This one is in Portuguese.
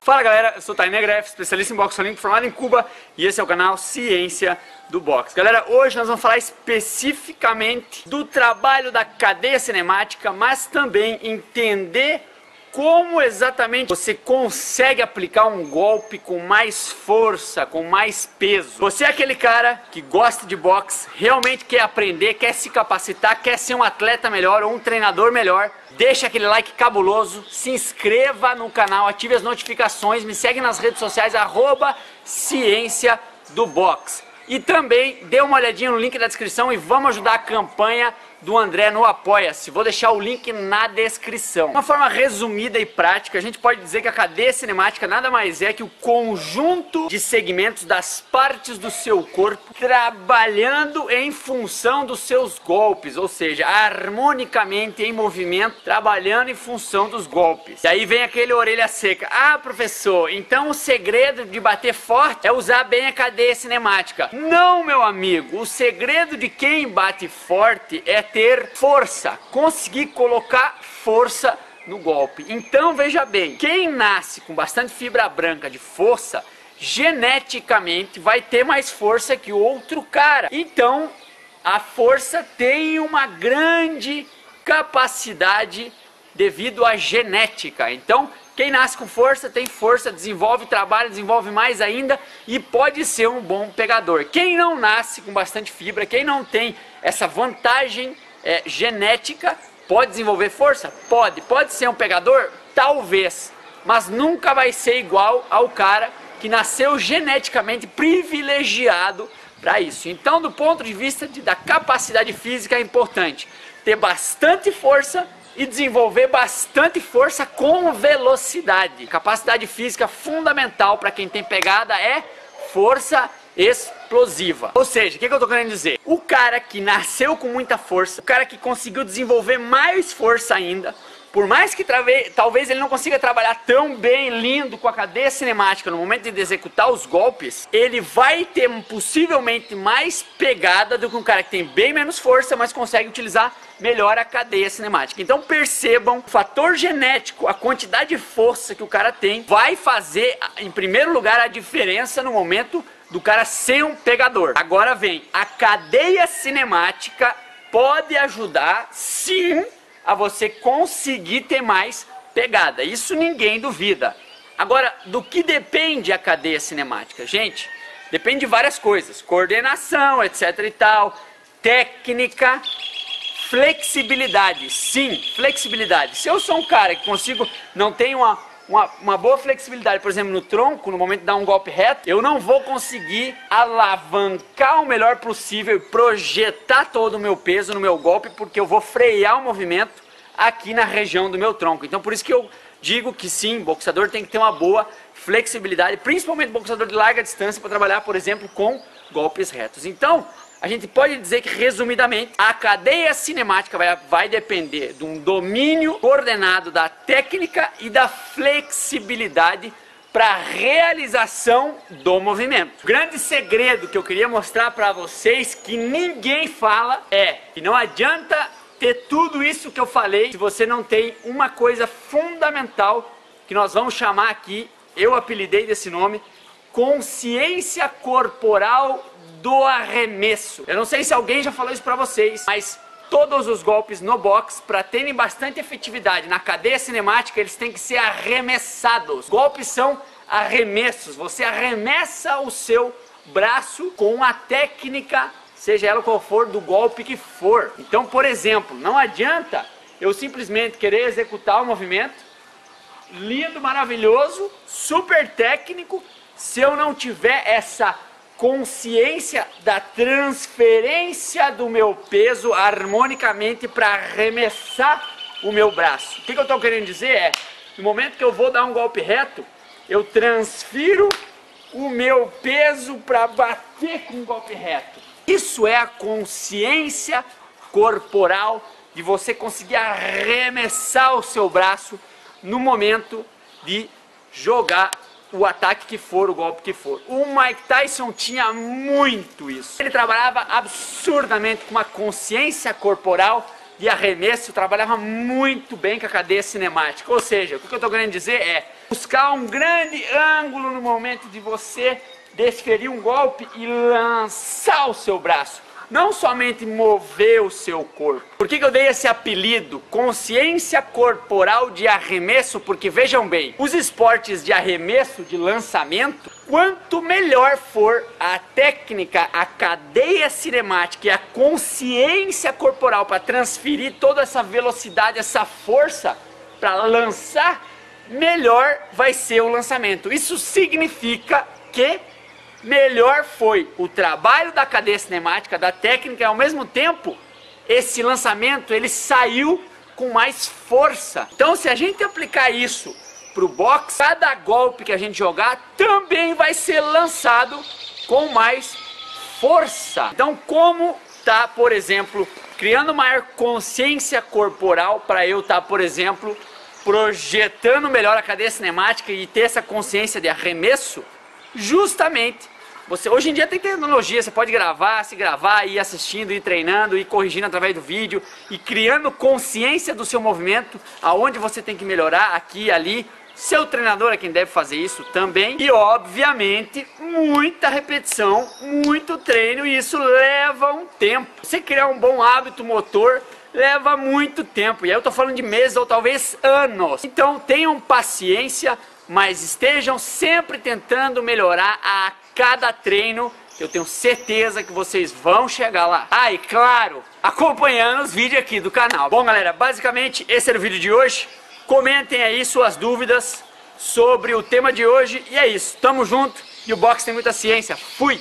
Fala galera, eu sou Tainé Greff, especialista em boxe olímpico formado em Cuba e esse é o canal Ciência do Boxe. Galera, hoje nós vamos falar especificamente do trabalho da cadeia cinemática, mas também entender como exatamente você consegue aplicar um golpe com mais força, com mais peso. Você é aquele cara que gosta de boxe, realmente quer aprender, quer se capacitar, quer ser um atleta melhor ou um treinador melhor. Deixa aquele like cabuloso, se inscreva no canal, ative as notificações, me segue nas redes sociais, arroba Ciência do. E também dê uma olhadinha no link da descrição e vamos ajudar a campanha do André no Apoia-se. Vou deixar o link na descrição. De uma forma resumida e prática, a gente pode dizer que a cadeia cinemática nada mais é que o conjunto de segmentos das partes do seu corpo trabalhando em função dos seus golpes, ou seja, harmonicamente em movimento, trabalhando em função dos golpes. E aí vem aquele orelha seca. Ah, professor, então o segredo de bater forte é usar bem a cadeia cinemática. Não, meu amigo, o segredo de quem bate forte é ter força, conseguir colocar força no golpe. Então veja bem, quem nasce com bastante fibra branca de força, geneticamente vai ter mais força que o outro cara. Então a força tem uma grande capacidade devido à genética. Então quem nasce com força tem força, desenvolve trabalho, desenvolve mais ainda e pode ser um bom pegador. Quem não nasce com bastante fibra, quem não tem essa vantagem é, genética, pode desenvolver força? Pode. Pode ser um pegador? Talvez. Mas nunca vai ser igual ao cara que nasceu geneticamente privilegiado para isso. Então, do ponto de vista de, da capacidade física, é importante ter bastante força e desenvolver bastante força com velocidade. Capacidade física fundamental para quem tem pegada é força explosiva. Ou seja, o que, que eu estou querendo dizer? O cara que nasceu com muita força, o cara que conseguiu desenvolver mais força ainda, por mais que talvez ele não consiga trabalhar tão bem, lindo, com a cadeia cinemática no momento de executar os golpes, ele vai ter possivelmente mais pegada do que um cara que tem bem menos força, mas consegue utilizar melhor a cadeia cinemática. Então percebam, o fator genético, a quantidade de força que o cara tem, vai fazer, em primeiro lugar, a diferença no momento do cara ser um pegador. Agora vem, a cadeia cinemática pode ajudar, sim, a você conseguir ter mais pegada. Isso ninguém duvida. Agora, do que depende a cadeia cinemática? Gente, depende de várias coisas. Coordenação, etc e tal, técnica, flexibilidade. Sim, flexibilidade. Se eu sou um cara que consigo, não tenho uma, uma, uma, boa flexibilidade, por exemplo, no tronco, no momento de dar um golpe reto, eu não vou conseguir alavancar o melhor possível e projetar todo o meu peso no meu golpe, porque eu vou frear o movimento aqui na região do meu tronco. Então, por isso que eu digo que sim, boxeador tem que ter uma boa flexibilidade, principalmente boxeador de larga distância, para trabalhar, por exemplo, com golpes retos. Então, a gente pode dizer que, resumidamente, a cadeia cinemática vai, vai depender de um domínio coordenado da técnica e da flexibilidade para a realização do movimento. O grande segredo que eu queria mostrar para vocês que ninguém fala é que não adianta ter tudo isso que eu falei se você não tem uma coisa fundamental que nós vamos chamar aqui, eu apelidei desse nome, consciência corporal do arremesso. Eu não sei se alguém já falou isso para vocês, mas todos os golpes no box, para terem bastante efetividade na cadeia cinemática, eles têm que ser arremessados. Golpes são arremessos. Você arremessa o seu braço com a técnica, seja ela qual for, do golpe que for. Então, por exemplo, não adianta eu simplesmente querer executar o movimento lindo, maravilhoso, super técnico, se eu não tiver essa consciência da transferência do meu peso harmonicamente para arremessar o meu braço. O que, que eu estou querendo dizer é, no momento que eu vou dar um golpe reto, eu transfiro o meu peso para bater com um golpe reto. Isso é a consciência corporal de você conseguir arremessar o seu braço no momento de jogar o ataque que for, o golpe que for. O Mike Tyson tinha muito isso. Ele trabalhava absurdamente com uma consciência corporal de arremesso trabalhava muito bem com a cadeia cinemática. Ou seja, o que eu estou querendo dizer é buscar um grande ângulo no momento de você desferir um golpe e lançar o seu braço não somente mover o seu corpo. Por que, que eu dei esse apelido? Consciência corporal de arremesso, porque vejam bem, os esportes de arremesso, de lançamento, quanto melhor for a técnica, a cadeia cinemática e a consciência corporal para transferir toda essa velocidade, essa força para lançar, melhor vai ser o lançamento. Isso significa que melhor foi o trabalho da cadeia cinemática, da técnica, e ao mesmo tempo, esse lançamento ele saiu com mais força. Então, se a gente aplicar isso para o box, cada golpe que a gente jogar também vai ser lançado com mais força. Então, como tá, por exemplo, criando maior consciência corporal para eu estar, tá, por exemplo, projetando melhor a cadeia cinemática e ter essa consciência de arremesso, justamente você, hoje em dia tem tecnologia, você pode gravar, se gravar, ir assistindo, ir treinando, ir corrigindo através do vídeo e criando consciência do seu movimento, aonde você tem que melhorar, aqui e ali. Seu treinador é quem deve fazer isso também. E obviamente, muita repetição, muito treino, e isso leva um tempo. Você criar um bom hábito motor leva muito tempo. E aí eu tô falando de meses ou talvez anos. Então tenham paciência, mas estejam sempre tentando melhorar a cada treino. Eu tenho certeza que vocês vão chegar lá. Ah, e claro, acompanhando os vídeos aqui do canal. Bom, galera, basicamente esse era o vídeo de hoje. Comentem aí suas dúvidas sobre o tema de hoje. E é isso, tamo junto e o box tem muita ciência. Fui!